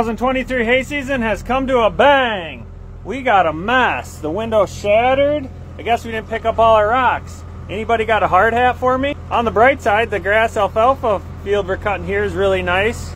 2023 hay season has come to a bang. We got a mess. The window shattered. I guess we didn't pick up all our rocks. Anybody got a hard hat for me? On the bright side, the grass alfalfa field we're cutting here is really nice.